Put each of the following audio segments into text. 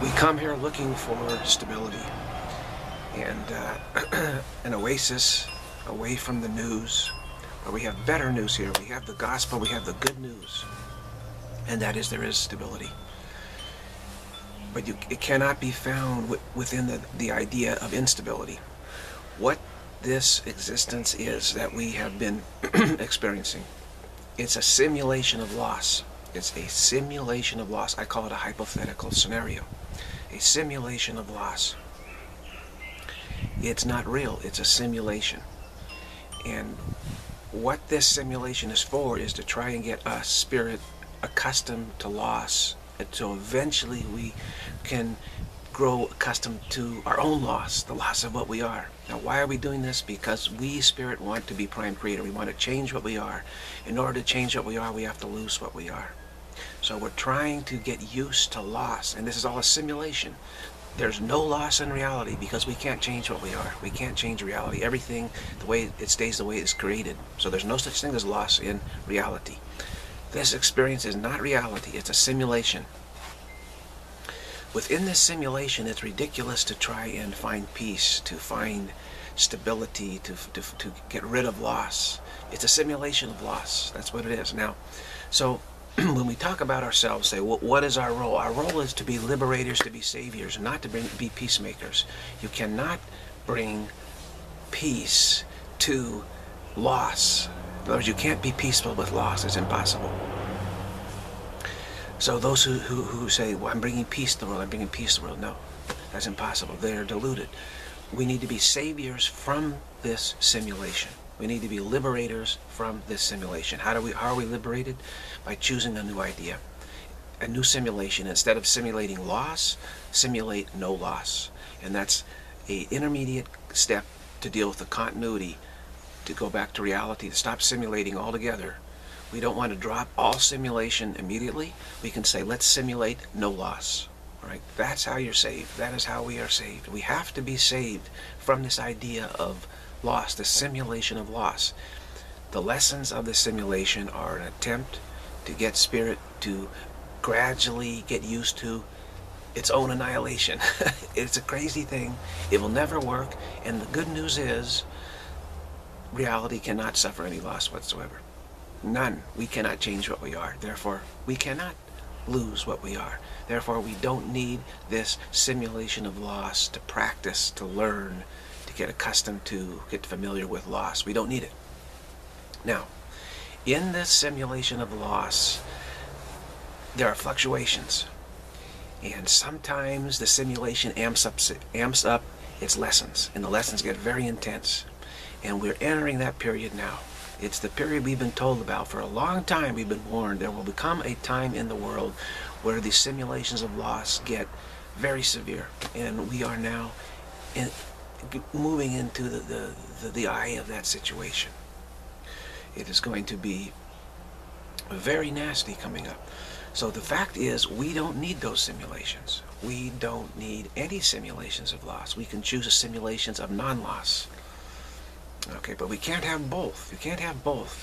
we come here looking for stability and uh, an oasis away from the news. But we have better news here. We have the gospel, we have the good news. And that is there is stability. But you, it cannot be found within the, the idea of instability. What this existence is that we have been experiencing, it's a simulation of loss. It's a simulation of loss. I call it a hypothetical scenario. A simulation of loss. It's not real. It's a simulation. And what this simulation is for is to try and get us spirit accustomed to loss until eventually we can grow accustomed to our own loss, the loss of what we are. Now, why are we doing this? Because we, Spirit, want to be prime creator. We want to change what we are. In order to change what we are, we have to lose what we are. So we're trying to get used to loss, and this is all a simulation. There's no loss in reality because we can't change what we are. We can't change reality. Everything, the way it stays the way it's created. So there's no such thing as loss in reality. This experience is not reality. It's a simulation. Within this simulation, it's ridiculous to try and find peace, to find stability, to, to, to get rid of loss. It's a simulation of loss. That's what it is. Now, so when we talk about ourselves, say, well, what is our role? Our role is to be liberators, to be saviors, not to be peacemakers. You cannot bring peace to loss. In other words, you can't be peaceful with loss. It's impossible. So those who, who, who say, well, I'm bringing peace to the world, I'm bringing peace to the world, no, that's impossible. They're deluded. We need to be saviors from this simulation. We need to be liberators from this simulation. How do we how are we liberated? By choosing a new idea. A new simulation. Instead of simulating loss, simulate no loss. And that's a intermediate step to deal with the continuity, to go back to reality, to stop simulating altogether. We don't want to drop all simulation immediately. We can say, let's simulate no loss. Right? That's how you're saved. That is how we are saved. We have to be saved from this idea of loss, the simulation of loss. The lessons of the simulation are an attempt to get spirit to gradually get used to its own annihilation. it's a crazy thing. It will never work. And the good news is reality cannot suffer any loss whatsoever. None. We cannot change what we are. Therefore, we cannot lose what we are. Therefore, we don't need this simulation of loss to practice, to learn, get accustomed to, get familiar with loss. We don't need it. Now, in this simulation of loss, there are fluctuations. And sometimes the simulation amps up, amps up its lessons, and the lessons get very intense. And we're entering that period now. It's the period we've been told about for a long time. We've been warned there will become a time in the world where the simulations of loss get very severe. And we are now in, moving into the, the, the, the eye of that situation. It is going to be very nasty coming up. So the fact is, we don't need those simulations. We don't need any simulations of loss. We can choose simulations of non-loss. Okay, but we can't have both. You can't have both.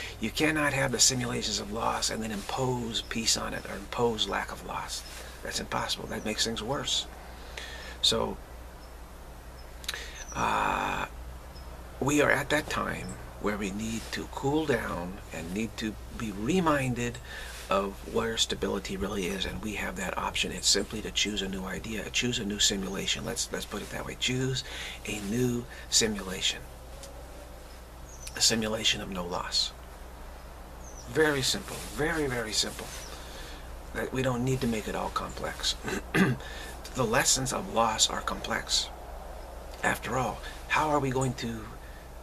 you cannot have the simulations of loss and then impose peace on it or impose lack of loss. That's impossible. That makes things worse. So uh, we are at that time where we need to cool down and need to be reminded of where stability really is and we have that option. It's simply to choose a new idea choose a new simulation. Let's let's put it that way. Choose a new simulation. A simulation of no loss. Very simple very very simple. That we don't need to make it all complex. The lessons of loss are complex after all, how are we going to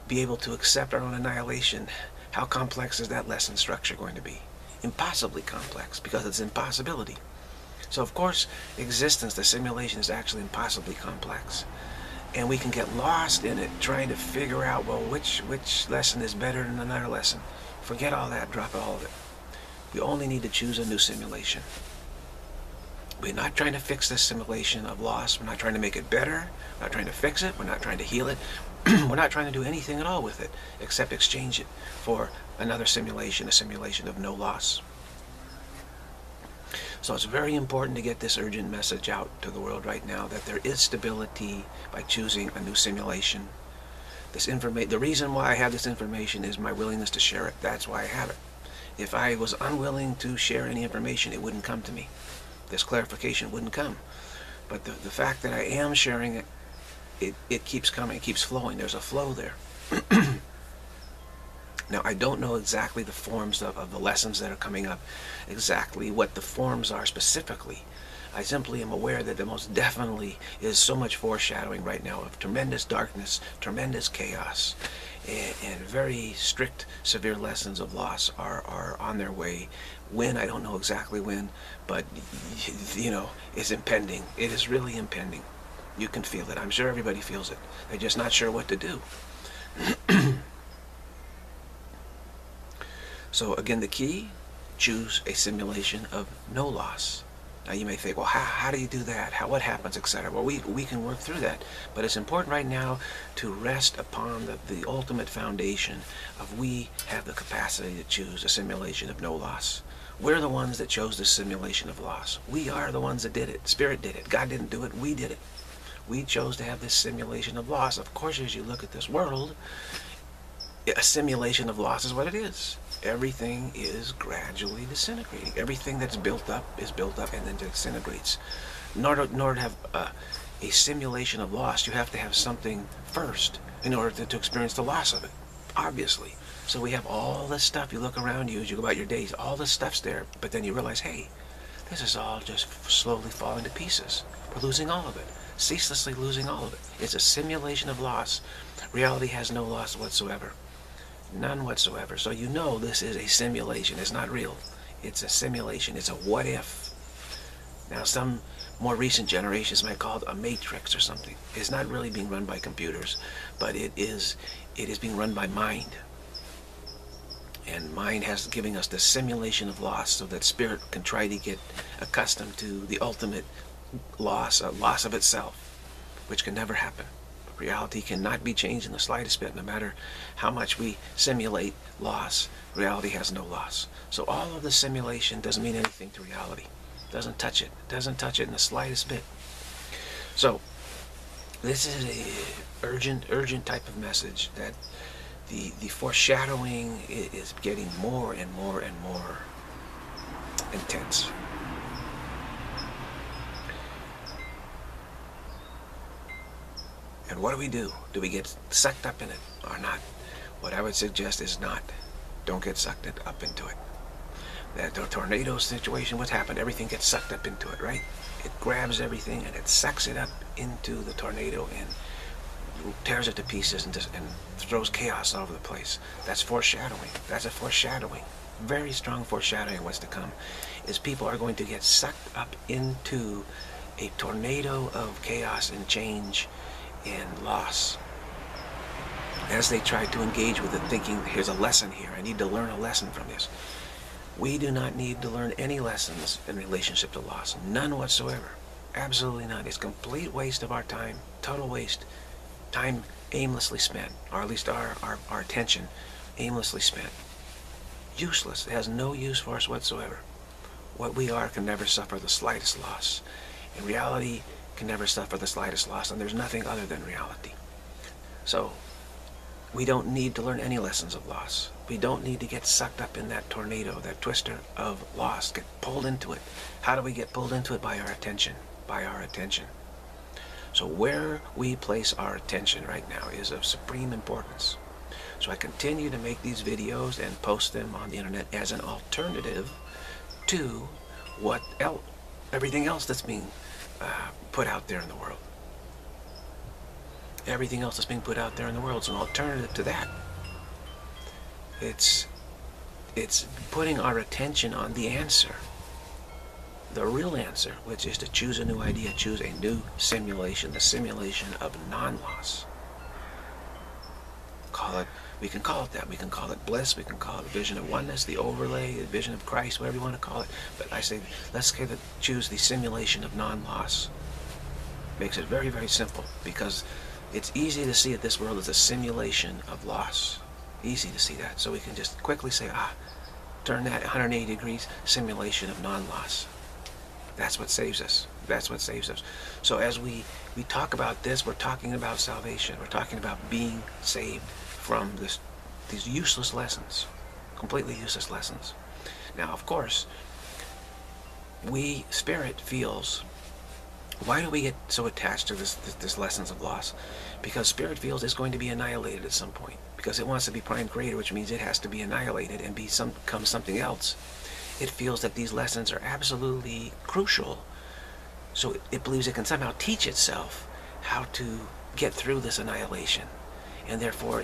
be able to accept our own annihilation? How complex is that lesson structure going to be? Impossibly complex, because it's impossibility. So of course, existence, the simulation is actually impossibly complex. And we can get lost in it trying to figure out, well, which, which lesson is better than another lesson. Forget all that, drop all of it. We only need to choose a new simulation. We're not trying to fix this simulation of loss. We're not trying to make it better. We're not trying to fix it. We're not trying to heal it. We're not trying to do anything at all with it except exchange it for another simulation, a simulation of no loss. So it's very important to get this urgent message out to the world right now that there is stability by choosing a new simulation. This information, the reason why I have this information is my willingness to share it. That's why I have it. If I was unwilling to share any information, it wouldn't come to me. This clarification wouldn't come. But the, the fact that I am sharing it, it, it keeps coming, it keeps flowing. There's a flow there. now, I don't know exactly the forms of, of the lessons that are coming up, exactly what the forms are specifically. I simply am aware that there most definitely is so much foreshadowing right now of tremendous darkness, tremendous chaos, and, and, very strict, severe lessons of loss are, are on their way. When, I don't know exactly when, but, you know, it's impending. It is really impending. You can feel it. I'm sure everybody feels it. They're just not sure what to do. so again, the key, choose a simulation of no loss. Now you may think, well, how, how do you do that? How, what happens, etc. Well, we, we can work through that. But it's important right now to rest upon the, the ultimate foundation of we have the capacity to choose a simulation of no loss. We're the ones that chose this simulation of loss. We are the ones that did it. Spirit did it. God didn't do it. We did it. We chose to have this simulation of loss. Of course, as you look at this world, a simulation of loss is what it is everything is gradually disintegrating. Everything that's built up is built up and then disintegrates. In order, to have uh, a simulation of loss, you have to have something first in order to, to experience the loss of it, obviously. So we have all this stuff. You look around you as you go about your days, all this stuff's there, but then you realize, hey, this is all just slowly falling to pieces. We're losing all of it, ceaselessly losing all of it. It's a simulation of loss. Reality has no loss whatsoever. None whatsoever. So you know this is a simulation. It's not real. It's a simulation. It's a what if. Now some more recent generations might call it a matrix or something. It's not really being run by computers, but it is it is being run by mind. And mind has giving us the simulation of loss so that spirit can try to get accustomed to the ultimate loss, a loss of itself, which can never happen. Reality cannot be changed in the slightest bit, no matter how much we simulate loss. Reality has no loss. So all of the simulation doesn't mean anything to reality. Doesn't touch it. Doesn't touch it in the slightest bit. So this is a urgent, urgent type of message that the the foreshadowing is getting more and more and more intense. And what do we do? Do we get sucked up in it or not? What I would suggest is not. Don't get sucked up into it. That tornado situation, what happened? Everything gets sucked up into it, right? It grabs everything and it sucks it up into the tornado and tears it to pieces and, and throws chaos all over the place. That's foreshadowing. That's a foreshadowing. Very strong foreshadowing what's to come. Is people are going to get sucked up into a tornado of chaos and change and loss. As they try to engage with it, thinking, here's a lesson here, I need to learn a lesson from this. We do not need to learn any lessons in relationship to loss. None whatsoever. Absolutely not It's complete waste of our time. Total waste. Time aimlessly spent, or at least our, our, our attention aimlessly spent. Useless. It has no use for us whatsoever. What we are can never suffer the slightest loss. In reality, can never suffer the slightest loss, and there's nothing other than reality. So, we don't need to learn any lessons of loss. We don't need to get sucked up in that tornado, that twister of loss, get pulled into it. How do we get pulled into it? By our attention. By our attention. So where we place our attention right now is of supreme importance. So I continue to make these videos and post them on the internet as an alternative to what else, everything else that's being uh, put out there in the world. Everything else that's being put out there in the world is an alternative to that. It's it's putting our attention on the answer. The real answer, which is to choose a new idea, choose a new simulation, the simulation of non-loss. Call it, we can call it that. We can call it bliss. We can call it the vision of oneness, the overlay, the vision of Christ, whatever you want to call it. But I say, let's choose the simulation of non-loss makes it very, very simple because it's easy to see that this world is a simulation of loss. Easy to see that. So we can just quickly say, ah, turn that 180 degrees, simulation of non-loss. That's what saves us. That's what saves us. So as we, we talk about this, we're talking about salvation. We're talking about being saved from this, these useless lessons, completely useless lessons. Now, of course, we, spirit feels, why do we get so attached to this, this, this lessons of loss? Because spirit feels it's going to be annihilated at some point. Because it wants to be prime creator, which means it has to be annihilated and be some, become something else. It feels that these lessons are absolutely crucial. So it, believes it can somehow teach itself how to get through this annihilation. And therefore,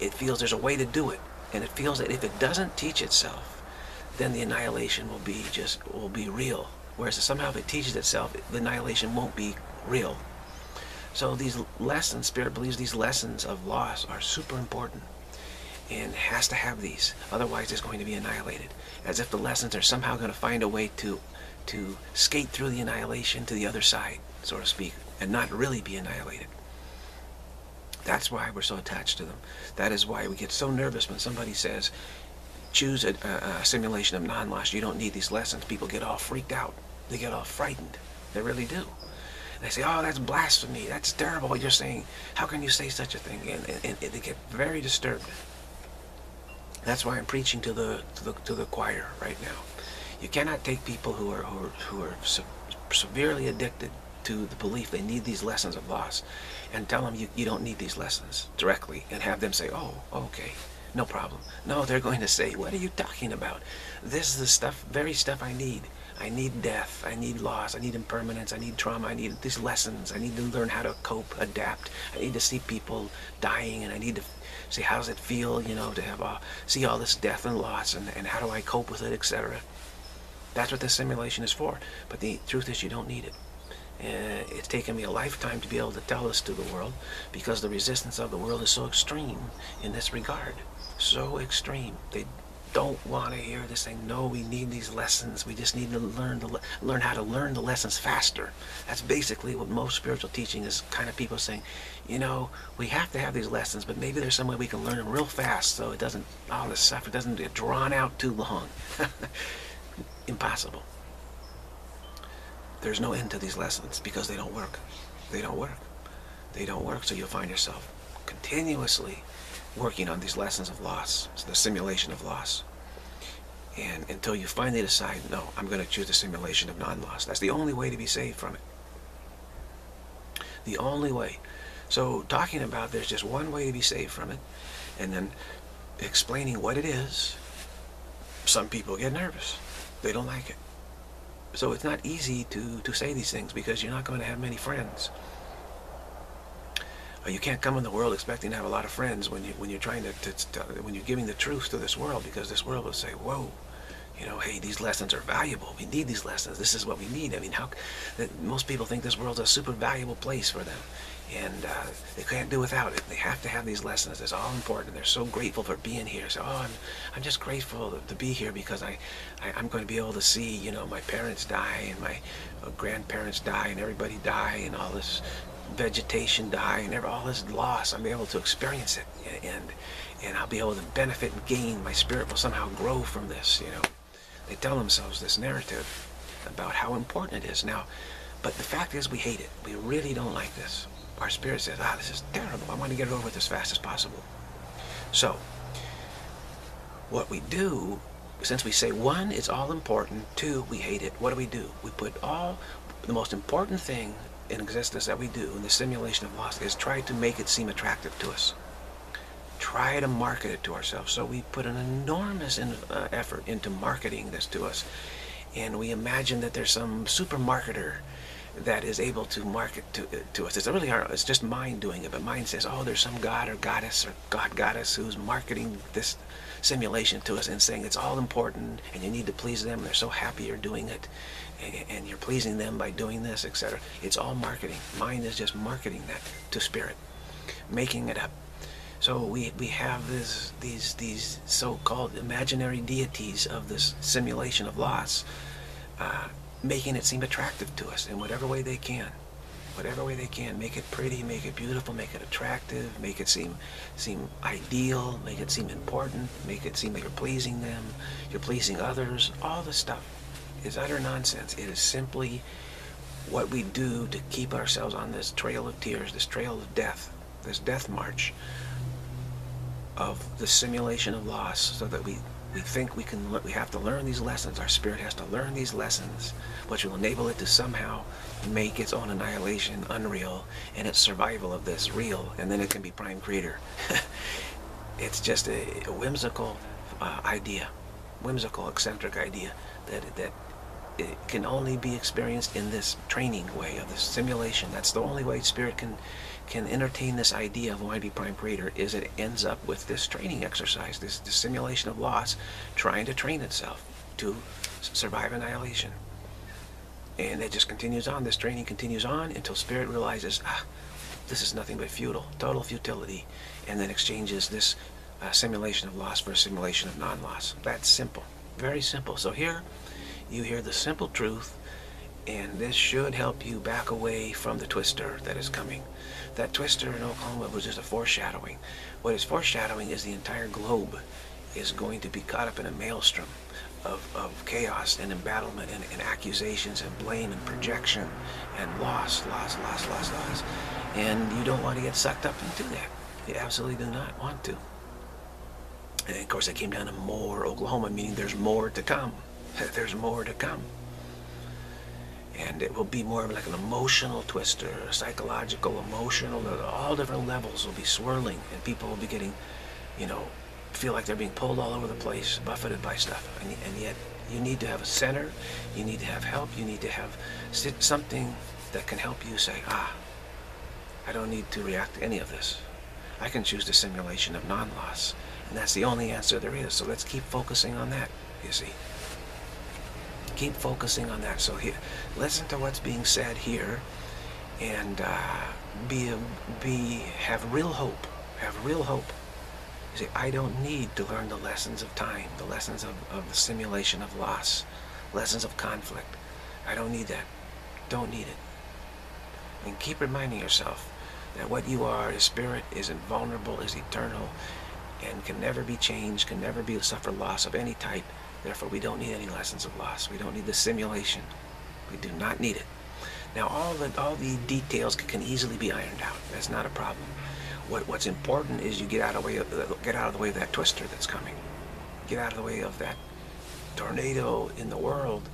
it feels there's a way to do it. And it feels that if it doesn't teach itself, then the annihilation will be just will be real. Whereas somehow if it teaches itself, the annihilation won't be real. So these lessons, Spirit believes these lessons of loss are super important and has to have these. Otherwise it's going to be annihilated. As if the lessons are somehow going to find a way to to skate through the annihilation to the other side, so to speak, and not really be annihilated. That's why we're so attached to them. That is why we get so nervous when somebody says, choose a, a, a simulation of non-loss, you don't need these lessons. People get all freaked out. They get all frightened. They really do. They say, oh, that's blasphemy. That's terrible what you're saying. How can you say such a thing? And, and, and they get very disturbed. That's why I'm preaching to the, to the, to the choir right now. You cannot take people who are, who are, who are se severely addicted to the belief they need these lessons of loss and tell them you, you don't need these lessons directly and have them say, oh, okay. No problem. No, they're going to say, what are you talking about? This is the stuff, very stuff I need. I need death. I need loss. I need impermanence. I need trauma. I need these lessons. I need to learn how to cope, adapt. I need to see people dying and I need to see how does it feel, you know, to have uh, see all this death and loss and, and how do I cope with it, etc. That's what this simulation is for. But the truth is you don't need it. Uh, it's taken me a lifetime to be able to tell this to the world because the resistance of the world is so extreme in this regard so extreme. They don't want to hear this thing. No, we need these lessons. We just need to learn to learn how to learn the lessons faster. That's basically what most spiritual teaching is. Kind of people saying, you know, we have to have these lessons, but maybe there's some way we can learn them real fast, so it doesn't all this stuff it doesn't get drawn out too long. Impossible. There's no end to these lessons because they don't work. They don't work. They don't work. So you'll find yourself continuously working on these lessons of loss, the simulation of loss. And until you finally decide, no, I'm going to choose the simulation of non-loss. That's the only way to be saved from it. The only way. So talking about there's just one way to be saved from it, and then explaining what it is, some people get nervous. They don't like it. So it's not easy to, to say these things because you're not going to have many friends you can't come in the world expecting to have a lot of friends when you when you're trying to, to, to, when you're giving the truth to this world because this world will say whoa you know hey these lessons are valuable. We need these lessons. This is what we need. I mean how most people think this world's a super valuable place for them and uh, they can't do without it. They have to have these lessons. It's all important they're so grateful for being here. So oh I'm, I'm just grateful to, to be here because I, I am going to be able to see you know my parents die and my uh, grandparents die and everybody die and all this vegetation die and all this loss, I'm able to experience it and and I'll be able to benefit and gain. My spirit will somehow grow from this, you know. They tell themselves this narrative about how important it is. Now, but the fact is we hate it. We really don't like this. Our spirit says, ah, this is terrible. I want to get it over with as fast as possible. So, what we do, since we say one, it's all important, two, we hate it, what do we do? We put all, the most important thing in existence that we do in the simulation of loss is try to make it seem attractive to us. Try to market it to ourselves. So we put an enormous in, uh, effort into marketing this to us. And we imagine that there's some super marketer that is able to market to, uh, to us. It's really hard. It's just mind doing it. But mind says, oh, there's some god or goddess or god goddess who's marketing this simulation to us and saying it's all important and you need to please them. They're so happy you're doing it and you're pleasing them by doing this, etc. It's all marketing. Mind is just marketing that to spirit, making it up. So we, we have this, these, these so-called imaginary deities of this simulation of loss, uh, making it seem attractive to us in whatever way they can. Whatever way they can. Make it pretty, make it beautiful, make it attractive, make it seem, seem ideal, make it seem important, make it seem like you're pleasing them, you're pleasing others, all this stuff is utter nonsense. It is simply what we do to keep ourselves on this trail of tears, this trail of death, this death march of the simulation of loss so that we we think we can we have to learn these lessons our spirit has to learn these lessons which will enable it to somehow make its own annihilation unreal and its survival of this real and then it can be prime creator it's just a, a whimsical uh, idea whimsical eccentric idea that that it can only be experienced in this training way of this simulation that's the only way spirit can can entertain this idea of be prime creator is it ends up with this training exercise, this, this simulation of loss, trying to train itself to survive annihilation. And it just continues on, this training continues on until spirit realizes, ah, this is nothing but futile, total futility, and then exchanges this uh, simulation of loss for a simulation of non-loss. That's simple, very simple. So here you hear the simple truth, and this should help you back away from the twister that is coming. That twister in Oklahoma was just a foreshadowing. What is foreshadowing is the entire globe is going to be caught up in a maelstrom of, of chaos and embattlement and, and accusations and blame and projection and loss, loss, loss, loss, loss. And you don't want to get sucked up into that. You absolutely do not want to. And of course, it came down to more Oklahoma, meaning there's Moore to come. There's more to come and it will be more of like an emotional twister, a psychological, emotional, all different levels will be swirling and people will be getting, you know, feel like they're being pulled all over the place, buffeted by stuff. And, and yet you need to have a center, you need to have help, you need to have something that can help you say, ah, I don't need to react to any of this. I can choose the simulation of non-loss. And that's the only answer there is. So let's keep focusing on that, you see keep focusing on that. So here, listen to what's being said here, and uh, be be have real hope. Have real hope. You see, I don't need to learn the lessons of time, the lessons of, of the simulation of loss, lessons of conflict. I don't need that. Don't need it. And keep reminding yourself that what you are is spirit, is invulnerable, is eternal, and can never be changed, can never be suffer loss of any type. Therefore, we don't need any lessons of loss. We don't need the simulation. We do not need it. Now, all the all the details can easily be ironed out. That's not a problem. What what's important is you get out of the way of, get out of the way of that twister that's coming. Get out of the way of that tornado in the world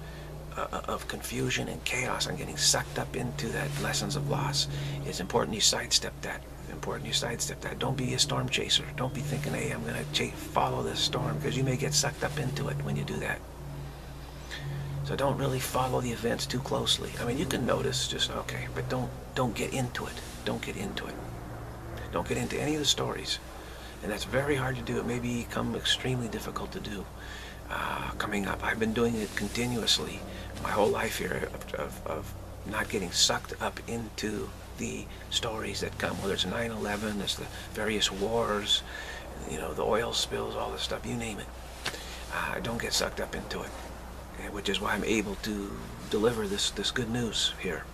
uh, uh of confusion and chaos and getting sucked up into that lessons of loss. It's important you sidestep that important you sidestep that. Don't be a storm chaser. Don't be thinking, hey, I'm going to follow this storm because you may get sucked up into it when you do that. So don't really follow the events too closely. I mean, you can notice just, okay, but don't, don't get into it. Don't get into it. Don't get into any of the stories. And that's very hard to do. It may become extremely difficult to do uh, coming up. I've been doing it continuously my whole life here of, of, of not getting sucked up into the stories that come, whether it's 9-11, it's the various wars, you know, the oil spills, all this stuff, you name it. Uh, don't get sucked up into it, which is why I'm able to deliver this, this good news here.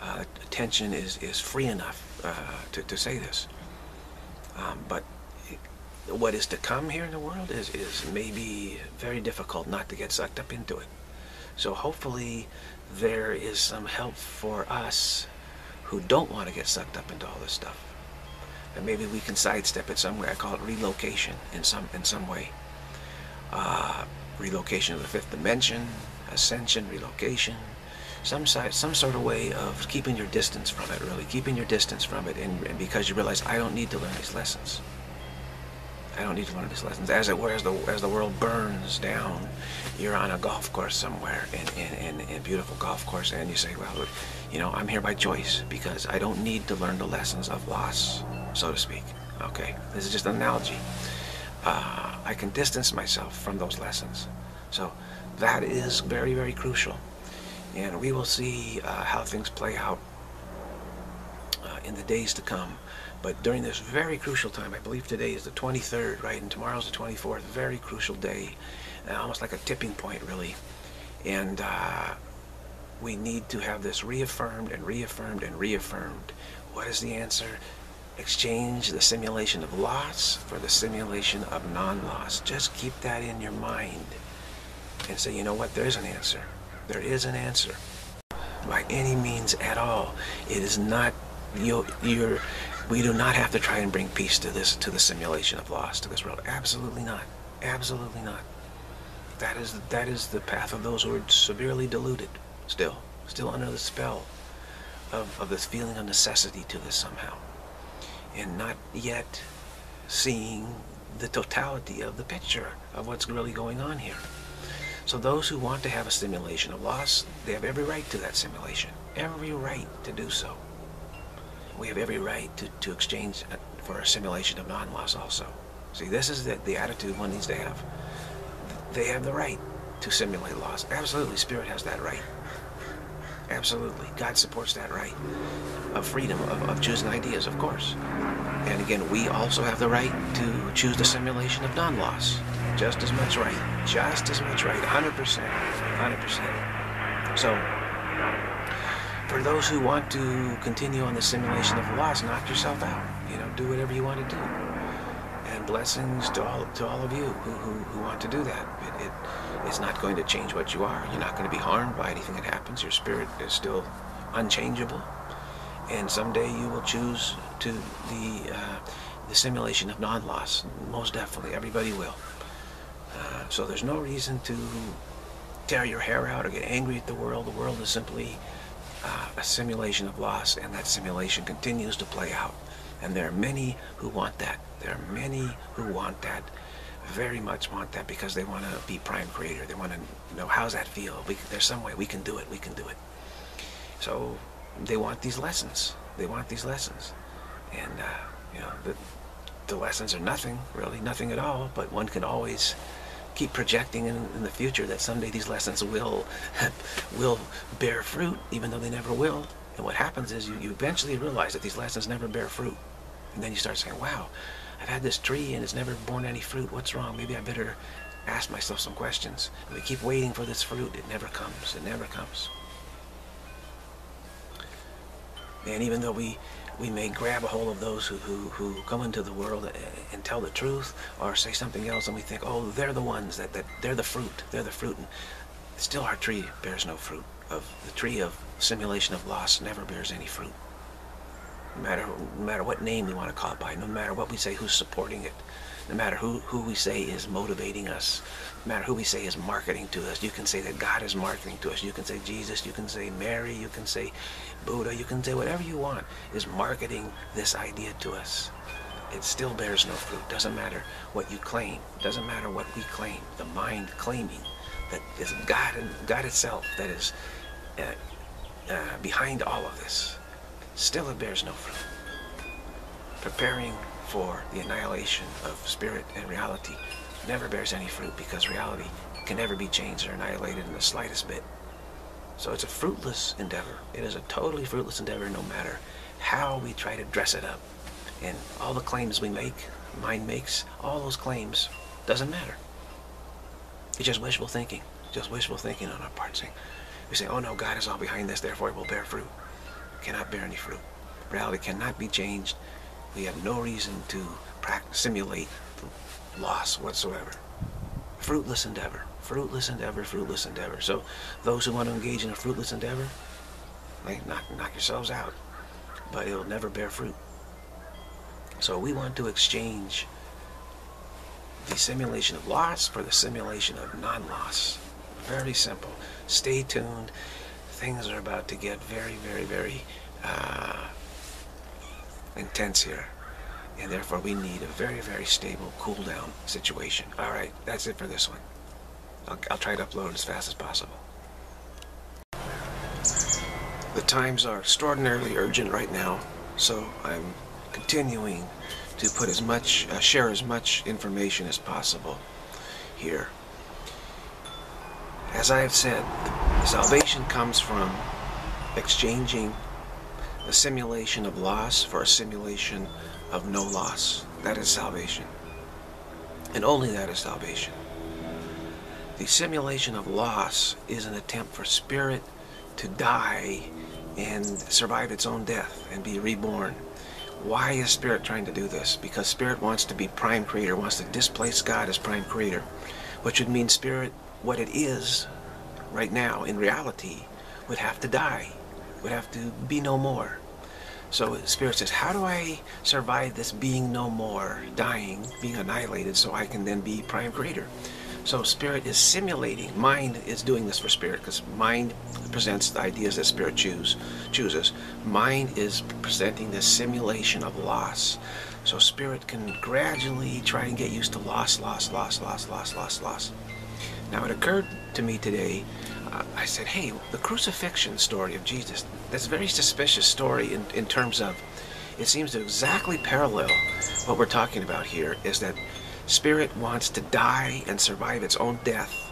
Uh, attention is, is free enough uh, to, to say this. Um, but what is to come here in the world is, is maybe very difficult not to get sucked up into it. So hopefully there is some help for us who don't want to get sucked up into all this stuff. And maybe we can sidestep it somewhere. I call it relocation in some in some way. Uh, relocation of the fifth dimension, ascension, relocation, some side, some sort of way of keeping your distance from it. Really, keeping your distance from it, and, and because you realize I don't need to learn these lessons. I don't need to learn these lessons. As it were, as the, as the world burns down, you're on a golf course somewhere, in, in, in, in beautiful golf course, and you say, well, you know, I'm here by choice because I don't need to learn the lessons of loss, so to speak. Okay, this is just an analogy. Uh, I can distance myself from those lessons. So that is very, very crucial. And we will see uh, how things play out uh, in the days to come. But during this very crucial time, I believe today is the 23rd, right? And tomorrow's the 24th, very crucial day, almost like a tipping point, really. And uh, we need to have this reaffirmed and reaffirmed and reaffirmed. What is the answer? Exchange the simulation of loss for the simulation of non-loss. Just keep that in your mind. and say, you know what, there's an answer. There is an answer. By any means at all. It is not you you're we do not have to try and bring peace to this to the simulation of loss to this world. Absolutely not. Absolutely not. That is that is the path of those who are severely deluded still. Still under the spell of, of this feeling of necessity to this somehow. And not yet seeing the totality of the picture of what's really going on here. So those who want to have a simulation of loss, they have every right to that simulation. Every right to do so. We have every right to, to exchange uh, for a simulation of non-loss also. See, this is the, the attitude one needs to have. They have the right to simulate loss. Absolutely, Spirit has that right. Absolutely. God supports that right of freedom, of, of choosing ideas, of course. And again, we also have the right to choose the simulation of non-loss. Just as much right. Just as much right. 100%. 100%. So, for those who want to continue on the simulation of loss, knock yourself out. You know, do whatever you want to do. Blessings to all to all of you who, who, who want to do that. It, it, it's not going to change what you are. You're not going to be harmed by anything that happens. Your spirit is still unchangeable. And someday you will choose to the, uh, the simulation of non-loss. Most definitely. Everybody will. Uh, so there's no reason to tear your hair out or get angry at the world. The world is simply uh, a simulation of loss, and that simulation continues to play out. And there are many who want that. There are many who want that, very much want that, because they want to be prime creator. They want to know how's that feel. We, there's some way we can do it. We can do it. So they want these lessons. They want these lessons, and uh, you know the the lessons are nothing, really nothing at all. But one can always keep projecting in, in the future that someday these lessons will will bear fruit, even though they never will. And what happens is you, you eventually realize that these lessons never bear fruit. And then you start saying, wow, I've had this tree and it's never borne any fruit. What's wrong? Maybe I better ask myself some questions. And we keep waiting for this fruit. It never comes. It never comes. And even though we we may grab a hold of those who, who, who come into the world and tell the truth or say something else and we think, oh, they're the ones, that, that they're the fruit, they're the fruit. And still our tree bears no fruit. Of The tree of simulation of loss never bears any fruit. No matter, no matter what name we want to call it by, no matter what we say who's supporting it, no matter who, who we say is motivating us, no matter who we say is marketing to us, you can say that God is marketing to us. You can say Jesus, you can say Mary, you can say Buddha, you can say whatever you want is marketing this idea to us. It still bears no fruit. Doesn't matter what you claim. Doesn't matter what we claim. The mind claiming that is God and God itself that is uh, uh, behind all of this. Still it bears no fruit. Preparing for the annihilation of spirit and reality never bears any fruit because reality can never be changed or annihilated in the slightest bit. So it's a fruitless endeavor. It is a totally fruitless endeavor no matter how we try to dress it up. And all the claims we make, mind makes, all those claims, doesn't matter. It's just wishful thinking. Just wishful thinking on our part. Saying, we say, oh no, God is all behind this, therefore it will bear fruit. Cannot bear any fruit. Reality cannot be changed we have no reason to simulate loss whatsoever. Fruitless endeavor. Fruitless endeavor, fruitless endeavor. So those who want to engage in a fruitless endeavor, like knock, knock yourselves out. But it'll never bear fruit. So we want to exchange the simulation of loss for the simulation of non-loss. Very simple. Stay tuned. Things are about to get very, very, very uh, intense here. And therefore we need a very, very stable cool down situation. All right, that's it for this one. I'll, I'll try to upload as fast as possible. The times are extraordinarily urgent right now, so I'm continuing to put as much, uh, share as much information as possible here. As I have said, salvation comes from exchanging a simulation of loss for a simulation of no loss. That is salvation. And only that is salvation. The simulation of loss is an attempt for spirit to die and survive its own death and be reborn. Why is spirit trying to do this? Because spirit wants to be prime creator, wants to displace God as prime creator, which would mean spirit what it is right now in reality would have to die, would have to be no more. So Spirit says, how do I survive this being no more, dying, being annihilated, so I can then be prime creator? So Spirit is simulating. Mind is doing this for Spirit because mind presents the ideas that Spirit choose, chooses. Mind is presenting this simulation of loss. So Spirit can gradually try and get used to loss, loss, loss, loss, loss, loss, loss. Now it occurred to me today, uh, I said, hey, the crucifixion story of Jesus, that's a very suspicious story in, in terms of, it seems to exactly parallel what we're talking about here, is that Spirit wants to die and survive its own death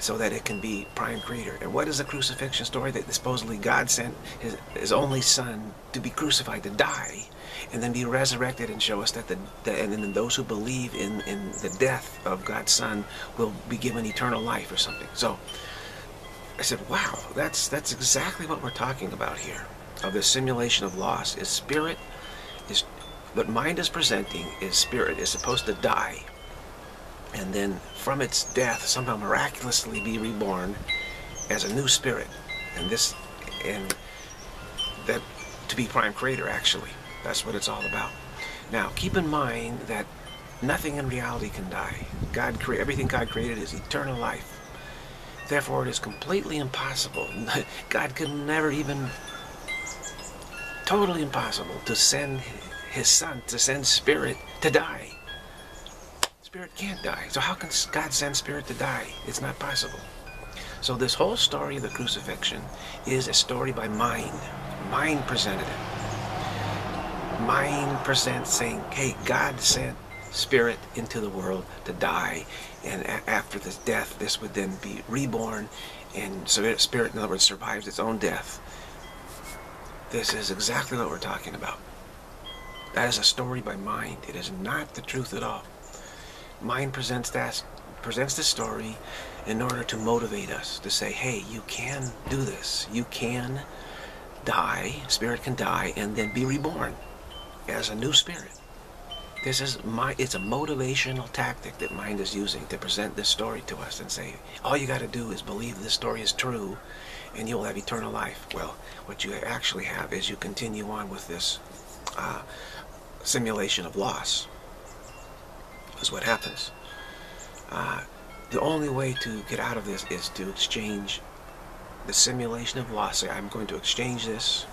so that it can be prime creator. And what is the crucifixion story? That supposedly God sent his, his only son to be crucified, to die, and then be resurrected and show us that the, and then those who believe in, in the death of God's son will be given eternal life or something. So I said, wow, that's that's exactly what we're talking about here. Of the simulation of loss is spirit is what mind is presenting is spirit is supposed to die and then from its death somehow miraculously be reborn as a new spirit and this and that to be prime creator actually that's what it's all about now keep in mind that nothing in reality can die god create everything god created is eternal life therefore it is completely impossible god could never even totally impossible to send his son to send spirit to die. Spirit can't die. So how can God send spirit to die? It's not possible. So this whole story of the crucifixion is a story by mind. Mind presented it. Mind presents saying, hey, God sent spirit into the world to die. And after this death, this would then be reborn. And spirit, in other words, survives its own death. This is exactly what we're talking about. That is a story by mind. It is not the truth at all. Mind presents that presents the story in order to motivate us to say, hey, you can do this. You can die, spirit can die, and then be reborn as a new spirit. This is my it's a motivational tactic that mind is using to present this story to us and say, all you got to do is believe this story is true and you'll have eternal life. Well, what you actually have is you continue on with this uh, simulation of loss is what happens. Uh, the only way to get out of this is to exchange the simulation of loss. Say, I'm going to exchange this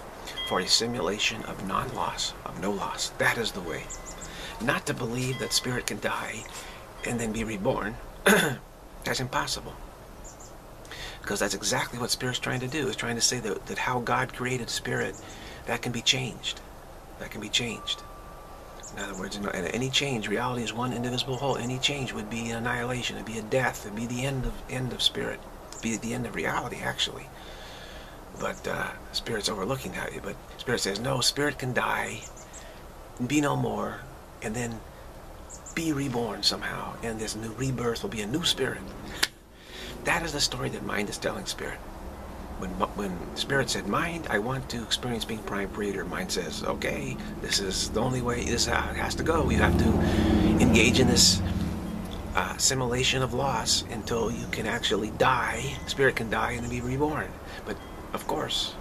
for a simulation of non-loss, of no loss. That is the way. Not to believe that spirit can die and then be reborn. that's impossible. Because that's exactly what spirit's trying to do. Is trying to say that, that how God created spirit, that can be changed. That can be changed. In other words, in any change, reality is one indivisible whole. Any change would be an annihilation. It'd be a death. It'd be the end of end of spirit. It'd be the end of reality, actually. But uh, spirit's overlooking that. You but spirit says, no, spirit can die, be no more, and then be reborn somehow. And this new rebirth will be a new spirit. That is the story that mind is telling spirit when when spirit said mind i want to experience being prime creator mind says okay this is the only way this has to go you have to engage in this uh, simulation of loss until you can actually die spirit can die and then be reborn but of course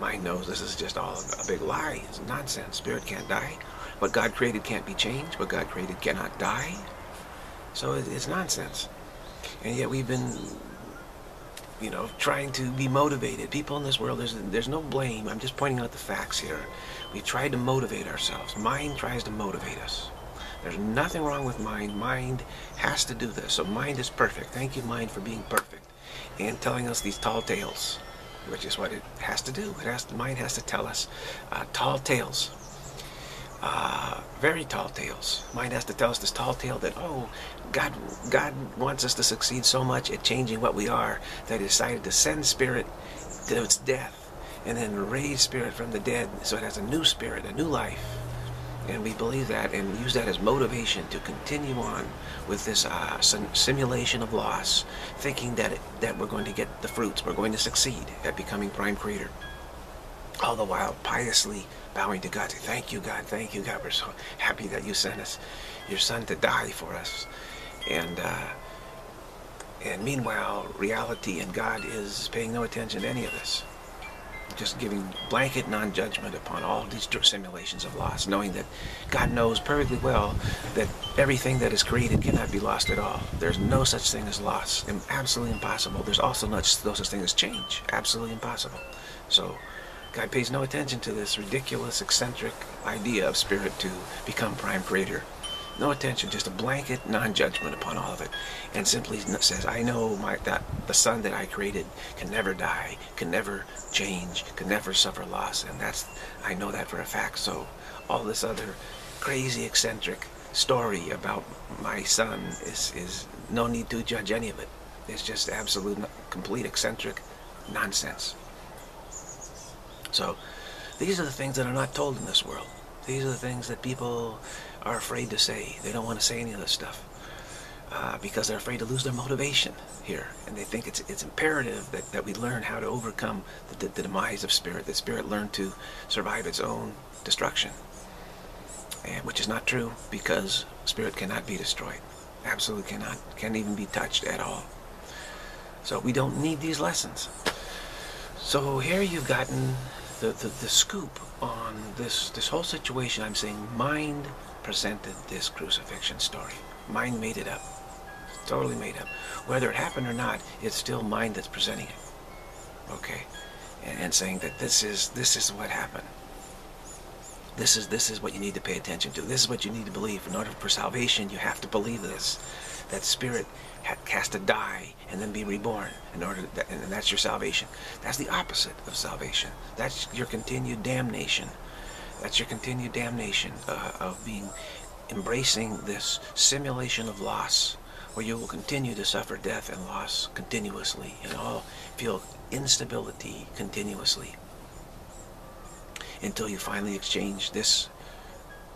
mind knows this is just all a big lie it's nonsense spirit can't die what god created can't be changed what god created cannot die so it's nonsense and yet we've been you know, trying to be motivated. People in this world, there's, there's no blame. I'm just pointing out the facts here. We've tried to motivate ourselves. Mind tries to motivate us. There's nothing wrong with mind. Mind has to do this. So mind is perfect. Thank you, mind, for being perfect and telling us these tall tales, which is what it has to do. It has to, mind has to tell us uh, tall tales uh, very tall tales. Mind has to tell us this tall tale that, oh, God, God wants us to succeed so much at changing what we are that He decided to send spirit to its death and then raise spirit from the dead so it has a new spirit, a new life. And we believe that and use that as motivation to continue on with this uh, simulation of loss, thinking that, it, that we're going to get the fruits, we're going to succeed at becoming prime creator all the while piously bowing to God. To thank you, God. Thank you, God. We're so happy that you sent us your son to die for us. And uh, And meanwhile, reality and God is paying no attention to any of this. Just giving blanket non-judgment upon all these simulations of loss, knowing that God knows perfectly well that everything that is created cannot be lost at all. There's no such thing as loss. Absolutely impossible. There's also no such thing as change. Absolutely impossible. So God pays no attention to this ridiculous, eccentric idea of spirit to become prime creator. No attention, just a blanket non-judgment upon all of it. And simply says, I know my, that the son that I created can never die, can never change, can never suffer loss. And that's, I know that for a fact. So all this other crazy, eccentric story about my son is, is no need to judge any of it. It's just absolute, complete, eccentric nonsense. So these are the things that are not told in this world. These are the things that people are afraid to say. They don't want to say any of this stuff uh, because they're afraid to lose their motivation here. And they think it's, it's imperative that, that we learn how to overcome the, the, the demise of spirit, that spirit learn to survive its own destruction. And, which is not true because spirit cannot be destroyed. Absolutely cannot. Can't even be touched at all. So we don't need these lessons. So here you've gotten the, the, the scoop on this, this whole situation. I'm saying mind presented this crucifixion story. Mind made it up. Totally made up. Whether it happened or not, it's still mind that's presenting it. Okay? And, and saying that this is this is what happened. This is this is what you need to pay attention to. This is what you need to believe. In order for salvation, you have to believe this. That spirit has to die and then be reborn in order and that's your salvation. That's the opposite of salvation. That's your continued damnation. That's your continued damnation uh, of being embracing this simulation of loss where you will continue to suffer death and loss continuously and all feel instability continuously until you finally exchange this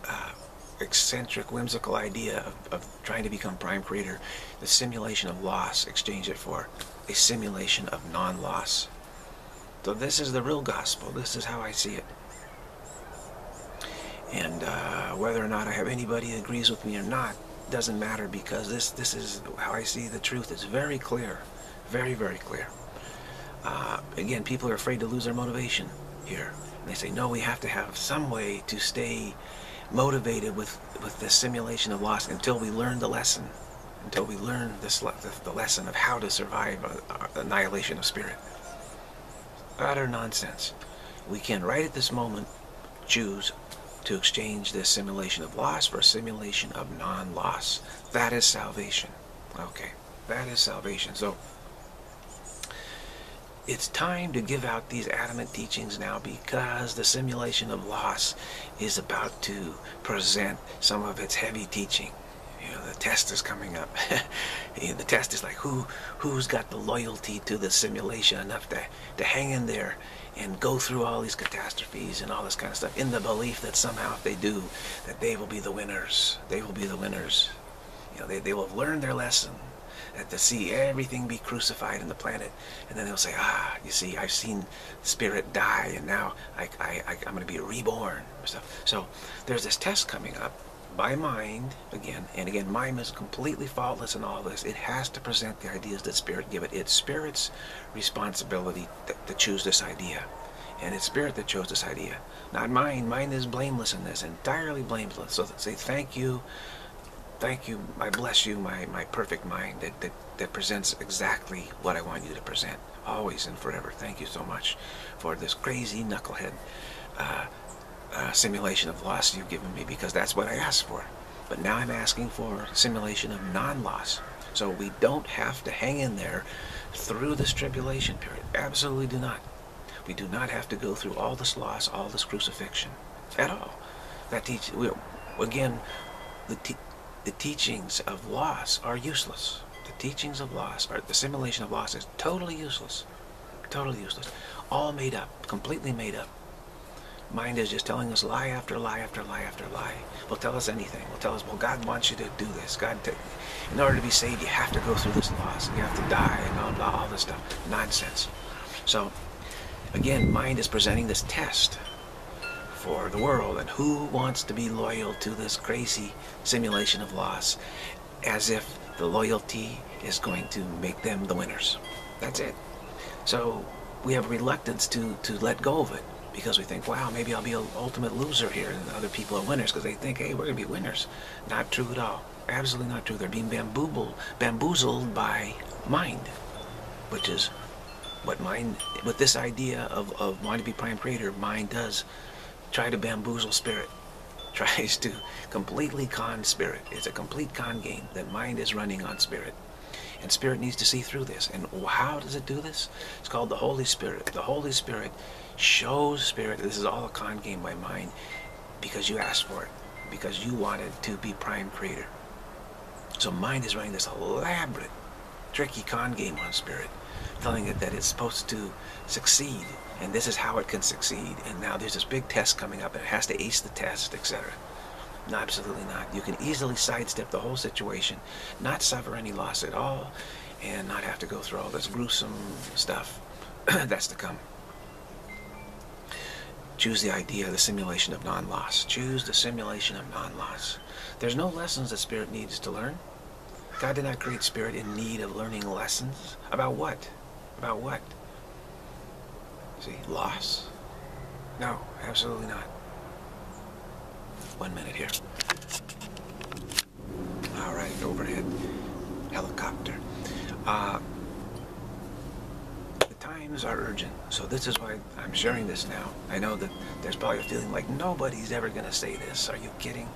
uh, eccentric, whimsical idea of, of trying to become prime creator, the simulation of loss, exchange it for a simulation of non-loss. So this is the real gospel. This is how I see it. And uh, whether or not I have anybody that agrees with me or not doesn't matter because this this is how I see the truth. It's very clear, very very clear. Uh, again, people are afraid to lose their motivation here. And they say, no, we have to have some way to stay motivated with, with this simulation of loss until we learn the lesson, until we learn this the, the lesson of how to survive annihilation of spirit. Utter nonsense. We can right at this moment choose to exchange this simulation of loss for a simulation of non-loss. That is salvation. Okay, that is salvation. So it's time to give out these adamant teachings now because the simulation of loss is about to present some of its heavy teaching. You know, the test is coming up. the test is like who who's got the loyalty to the simulation enough to, to hang in there and go through all these catastrophes and all this kind of stuff in the belief that somehow if they do, that they will be the winners. They will be the winners. You know, they, they will have learned their lesson that to see everything be crucified in the planet. And then they'll say, ah, you see, I've seen spirit die, and now I, I, I, I'm going to be reborn. Or stuff. So there's this test coming up by mind, again, and again, mind is completely faultless in all this. It has to present the ideas that spirit give it. It's spirit's responsibility to, to choose this idea. And it's spirit that chose this idea, not mine. Mine is blameless in this, entirely blameless. So say, thank you thank you, I bless you, my, my perfect mind that, that, that presents exactly what I want you to present, always and forever. Thank you so much for this crazy knucklehead uh, uh, simulation of loss you've given me because that's what I asked for. But now I'm asking for simulation of non-loss. So we don't have to hang in there through this tribulation period. Absolutely do not. We do not have to go through all this loss, all this crucifixion at all. That teach we, again, the the teachings of loss are useless. The teachings of loss, or the simulation of loss is totally useless. Totally useless. All made up, completely made up. Mind is just telling us lie after lie after lie after lie. Will tell us anything. Will tell us, well, God wants you to do this. God, in order to be saved, you have to go through this loss. You have to die and all, all this stuff. Nonsense. So, again, mind is presenting this test for the world and who wants to be loyal to this crazy simulation of loss as if the loyalty is going to make them the winners. That's it. So we have reluctance to, to let go of it because we think, wow, maybe I'll be an ultimate loser here and other people are winners because they think, hey, we're going to be winners. Not true at all. Absolutely not true. They're being bamboozled, bamboozled by mind, which is what mind, what this idea of, of wanting to be prime creator, mind does try to bamboozle spirit. Tries to completely con spirit. It's a complete con game that mind is running on spirit. And spirit needs to see through this. And how does it do this? It's called the Holy Spirit. The Holy Spirit shows spirit this is all a con game by mind because you asked for it. Because you wanted to be prime creator. So mind is running this elaborate, tricky con game on spirit, telling it that it's supposed to succeed, and this is how it can succeed. And now there's this big test coming up, and it has to ace the test, etc. No, absolutely not. You can easily sidestep the whole situation, not suffer any loss at all, and not have to go through all this gruesome stuff that's to come. Choose the idea, the simulation of non-loss. Choose the simulation of non-loss. There's no lessons that spirit needs to learn. God did not create spirit in need of learning lessons. About what? About what? See, loss? No, absolutely not. One minute here. All right, overhead helicopter. Uh, times are urgent, so this is why I'm sharing this now. I know that there's probably a feeling like nobody's ever going to say this. Are you kidding?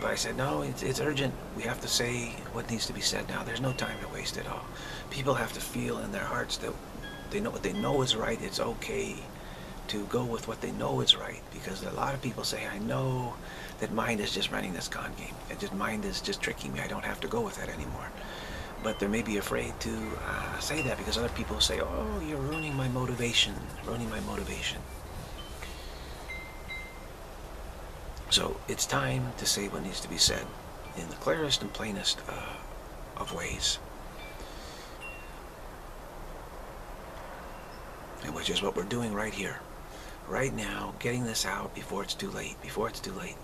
But I said, no, it's, it's urgent. We have to say what needs to be said now. There's no time to waste at all. People have to feel in their hearts that they know what they know is right. It's okay to go with what they know is right because a lot of people say, I know that mind is just running this con game. It just mind is just tricking me. I don't have to go with that anymore. But they may be afraid to uh, say that because other people say, oh, you're ruining my motivation, ruining my motivation. So it's time to say what needs to be said in the clearest and plainest uh, of ways. And which is what we're doing right here. Right now, getting this out before it's too late. Before it's too late.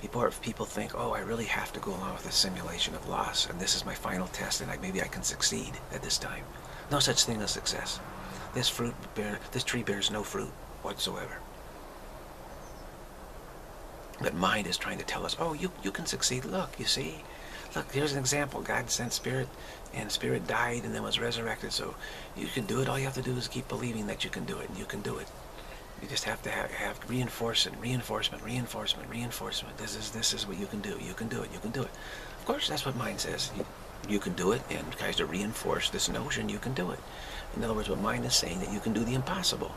Before people think, oh, I really have to go along with this simulation of loss, and this is my final test, and I, maybe I can succeed at this time. No such thing as success. This fruit bear, this tree bears no fruit whatsoever. But mind is trying to tell us, oh, you, you can succeed. Look, you see? Look, here's an example. God sent Spirit, and Spirit died and then was resurrected. So you can do it. All you have to do is keep believing that you can do it, and you can do it. You just have to have, have reinforcement, reinforcement, reinforcement, reinforcement. This is this is what you can do. You can do it. You can do it. Of course, that's what mind says. You, you can do it, and tries to reinforce this notion you can do it. In other words, what mind is saying that you can do the impossible,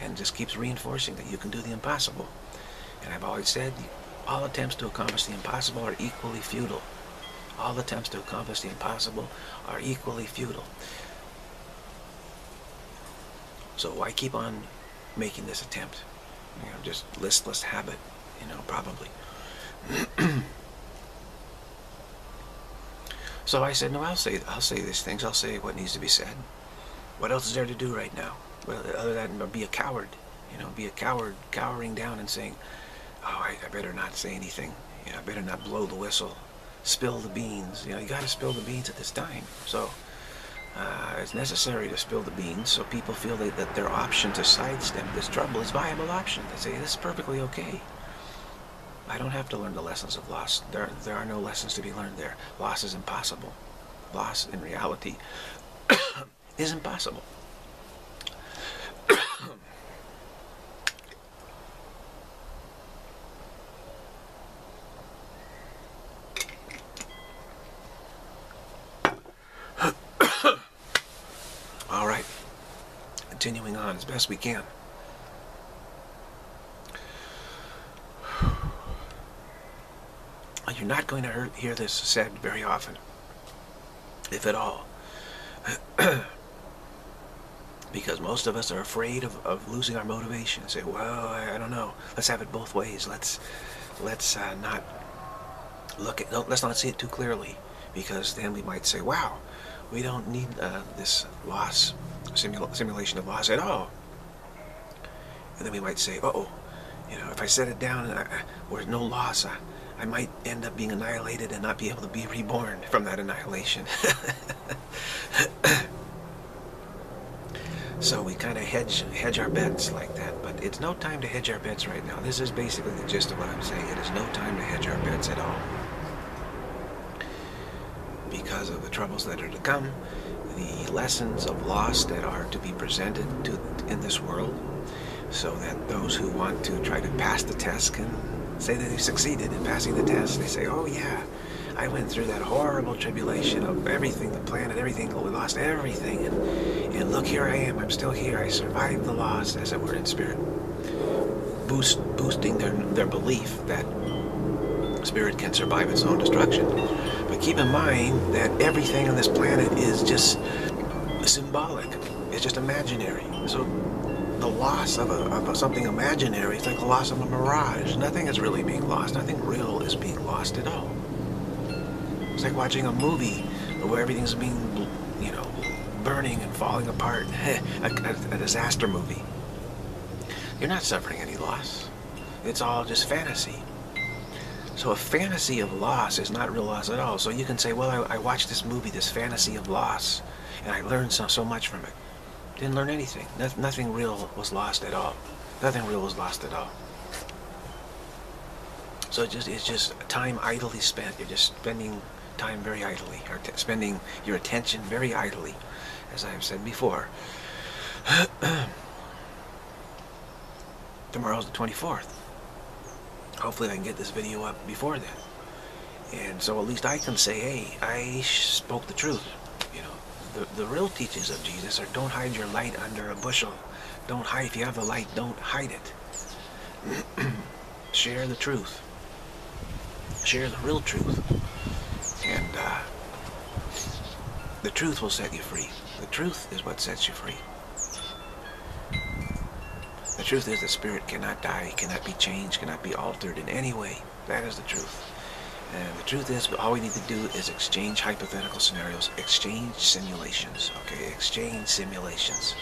and just keeps reinforcing that you can do the impossible. And I've always said, all attempts to accomplish the impossible are equally futile. All attempts to accomplish the impossible are equally futile. So why keep on making this attempt? You know, just listless habit, you know, probably. so I said, no, I'll say, I'll say these things. I'll say what needs to be said. What else is there to do right now? Well, other than be a coward, you know, be a coward, cowering down and saying, oh, I, I, better not say anything. You know, I better not blow the whistle, spill the beans. You know, you got to spill the beans at this time. So uh, it's necessary to spill the beans so people feel that, that their option to sidestep this trouble is viable option. They say, this is perfectly okay. I don't have to learn the lessons of loss. There, there are no lessons to be learned there. Loss is impossible. Loss, in reality, is impossible. continuing on as best we can. You're not going to hear this said very often, if at all. because most of us are afraid of, of losing our motivation. Say, well, I, I, don't know. Let's have it both ways. Let's let's uh, not look at. Let's not see it too clearly, because then we might say, wow, we don't need uh, this loss simula simulation of loss at all. And then we might say, uh oh, you know, if I set it down and I, where no loss, I, I might end up being annihilated and not be able to be reborn from that annihilation. so we kind of hedge hedge our bets like that. But it's no time to hedge our bets right now. This is basically the gist of what I'm saying. It is no time to hedge our bets at all. Because of the troubles that are to come, the lessons of loss that are to be presented to in this world, so that those who want to try to pass the test can say that they succeeded in passing the test. They say, oh yeah, I went through that horrible tribulation of everything, the planet, everything, we lost everything, and, and look, here I am, I'm still here, I survived the loss, as it were, in spirit. Boost, boosting their, their belief that spirit can survive its own destruction. Keep in mind that everything on this planet is just symbolic. It's just imaginary. So the loss of, a, of a, something imaginary is like the loss of a mirage. Nothing is really being lost. Nothing real is being lost at all. It's like watching a movie where everything's being, you know, burning and falling apart. a, a, a disaster movie. You're not suffering any loss. It's all just fantasy. So a fantasy of loss is not real loss at all. So you can say, well, I, I watched this movie, this fantasy of loss, and I learned so, so much from it. Didn't learn anything. No, nothing real was lost at all. Nothing real was lost at all. So it just it's just time idly spent. You're just spending time very idly, or spending your attention very idly, as I have said before. Tomorrow's the 24th. Hopefully I can get this video up before then. And so at least I can say, hey, I spoke the truth. You know, the, the real teachings of Jesus are don't hide your light under a bushel. Don't hide, if you have the light, don't hide it. Share the truth. Share the real truth. And uh, the truth will set you free. The truth is what sets you free. Truth is the spirit cannot die, cannot be changed, cannot be altered in any way. That is the truth. And the truth is, all we need to do is exchange hypothetical scenarios, exchange simulations, okay? Exchange simulations.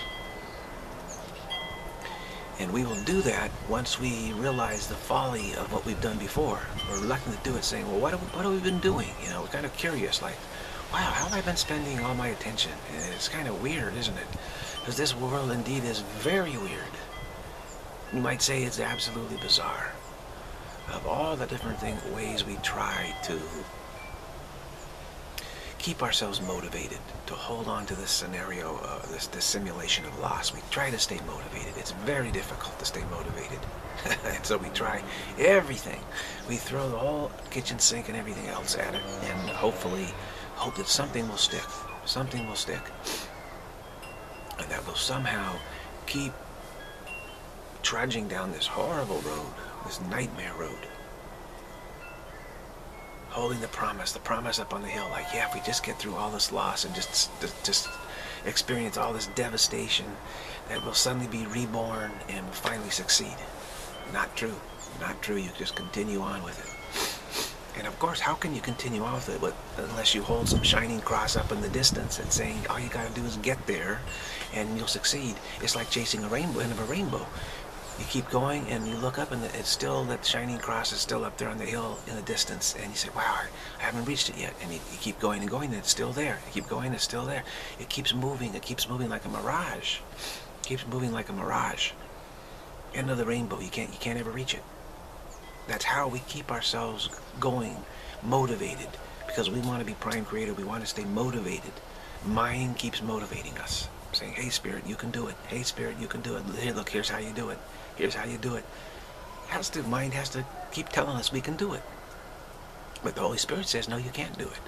And we will do that once we realize the folly of what we've done before. We're reluctant to do it, saying, well, what have, we, what have we been doing? You know, we're kind of curious, like, wow, how have I been spending all my attention? It's kind of weird, isn't it? Because this world indeed is very weird you might say it's absolutely bizarre. Of all the different thing, ways we try to keep ourselves motivated, to hold on to this scenario, uh, this, this simulation of loss. We try to stay motivated. It's very difficult to stay motivated. and so we try everything. We throw the whole kitchen sink and everything else at it and hopefully hope that something will stick. Something will stick. And that will somehow keep trudging down this horrible road, this nightmare road. Holding the promise, the promise up on the hill, like, yeah, if we just get through all this loss and just, just experience all this devastation, that we'll suddenly be reborn and finally succeed. Not true. Not true. You just continue on with it. And of course, how can you continue on with it with, unless you hold some shining cross up in the distance and saying all you got to do is get there and you'll succeed. It's like chasing a rainbow, end of a rainbow you keep going and you look up and it's still that shining cross is still up there on the hill in the distance. And you say wow I haven't reached it yet. And you, you keep going and going and it's still there. You keep going it's still there. It keeps moving. It keeps moving like a mirage. It keeps moving like a mirage. End of the rainbow. You can't you can't ever reach it. That's how we keep ourselves going motivated. Because we want to be prime creator. We want to stay motivated. Mind keeps motivating us. Saying hey spirit you can do it. Hey spirit you can do it. Look here's how you do it Here's how you do it. Has to, mind has to keep telling us we can do it. But the Holy Spirit says, no, you can't do it.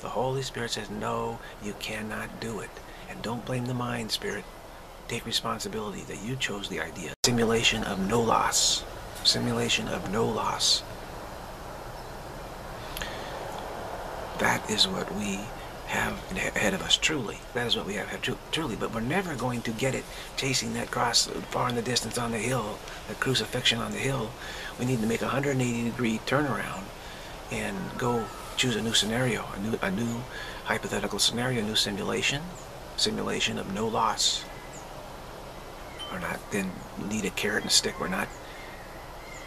The Holy Spirit says, no, you cannot do it. And don't blame the mind, Spirit. Take responsibility that you chose the idea. Simulation of no loss. Simulation of no loss. That is what we have ahead of us, truly. That is what we have, have truly. But we're never going to get it chasing that cross uh, far in the distance on the hill, that crucifixion on the hill. We need to make a 180 degree turnaround and go choose a new scenario, a new, a new hypothetical scenario, a new simulation, simulation of no loss. We're not then need a carrot and stick. We're not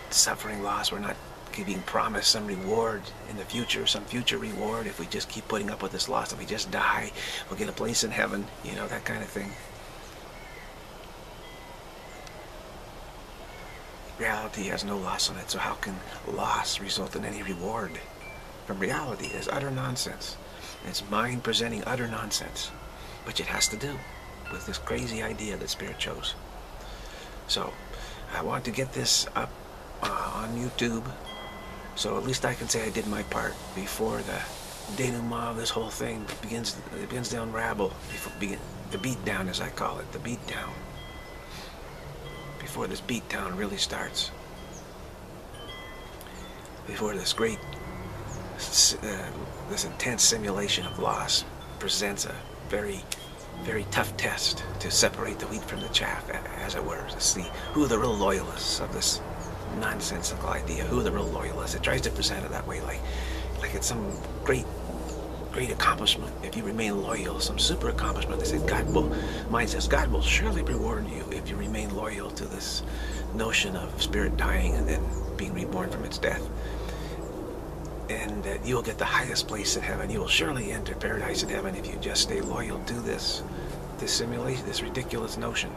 suffering loss. We're not being promised some reward in the future, some future reward if we just keep putting up with this loss. If we just die, we'll get a place in heaven, you know, that kind of thing. Reality has no loss in it, so how can loss result in any reward from reality? It's utter nonsense. It's mind presenting utter nonsense, which it has to do with this crazy idea that Spirit chose. So, I want to get this up uh, on YouTube, so at least I can say I did my part before the denouement of this whole thing begins it begins to unravel, before, begin, the beat down as I call it, the beat down before this beatdown really starts. Before this great, uh, this intense simulation of loss presents a very, very tough test to separate the wheat from the chaff, as it were, to see who the real loyalists of this nonsensical idea, who the real loyalists. It tries to present it that way, like, like it's some great great accomplishment if you remain loyal, some super accomplishment. They said God will, mine says God will surely reward you if you remain loyal to this notion of spirit dying and then being reborn from its death. And that you will get the highest place in heaven. You will surely enter paradise in heaven if you just stay loyal to this, this simulation, this ridiculous notion.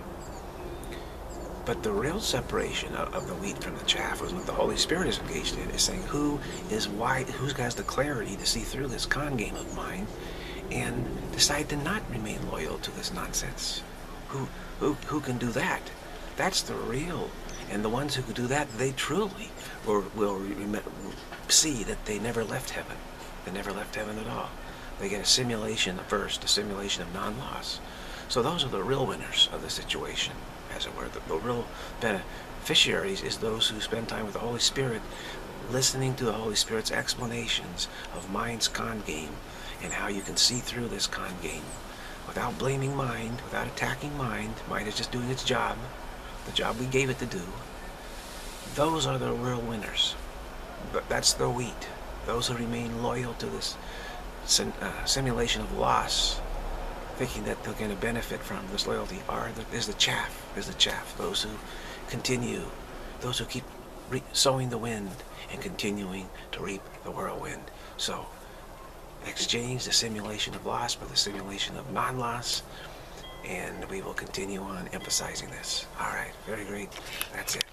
But the real separation of, of, the wheat from the chaff was what the Holy Spirit is engaged in, is saying who is why, who's got the clarity to see through this con game of mine and decide to not remain loyal to this nonsense. Who, who, who can do that? That's the real. And the ones who do that, they truly will, will see that they never left heaven. They never left heaven at all. They get a simulation first, a simulation of non-loss. So those are the real winners of the situation as it were. The, the real beneficiaries is those who spend time with the Holy Spirit, listening to the Holy Spirit's explanations of mind's con game and how you can see through this con game without blaming mind, without attacking mind. Mind is just doing its job, the job we gave it to do. Those are the real winners. But that's the wheat. Those who remain loyal to this sim uh, simulation of loss thinking that they're going to benefit from this loyalty are the, is the chaff, is the chaff. Those who continue, those who keep sowing the wind and continuing to reap the whirlwind. So, exchange the simulation of loss for the simulation of non-loss, and we will continue on emphasizing this. All right, very great. That's it.